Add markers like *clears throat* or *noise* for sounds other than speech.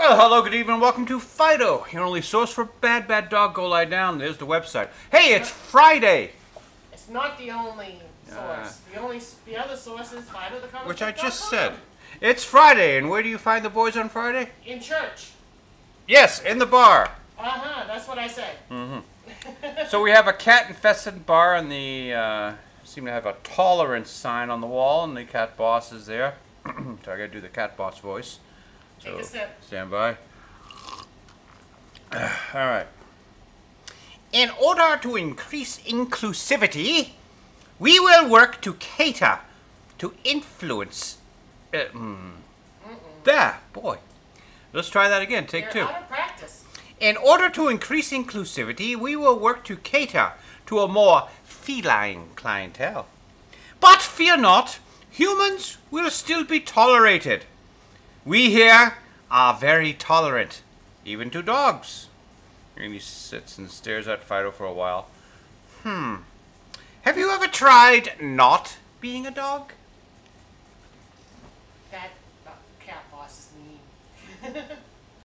Well, hello, good evening, welcome to Phydeaux, your only source for Bad Bad Dog Go Lie Down. There's the website. Hey, it's Friday, It's not the only source. Uh, the only the other source is PhydeauxTheComic which I just Book said. It's Friday, and where do you find the boys on Friday? In church. Yes, in the bar. Uh huh. That's what I said. *laughs* So we have a cat-infested bar, and the uh, seem to have a tolerance sign on the wall, and the cat boss is there. *clears throat* so I gotta do the cat boss voice. Take So a sip. stand by. *sighs* All right. In order to increase inclusivity, we will work to cater to influence. Uh, mm. There, boy. Let's try that again. Take You're two. out of practice. In order to increase inclusivity, we will work to cater to a more feline clientele. But fear not, humans will still be tolerated. We here are very tolerant, even to dogs. He sits and stares at Phydeaux for a while. Hmm. Have you ever tried not being a dog? That uh, cat boss is mean. *laughs*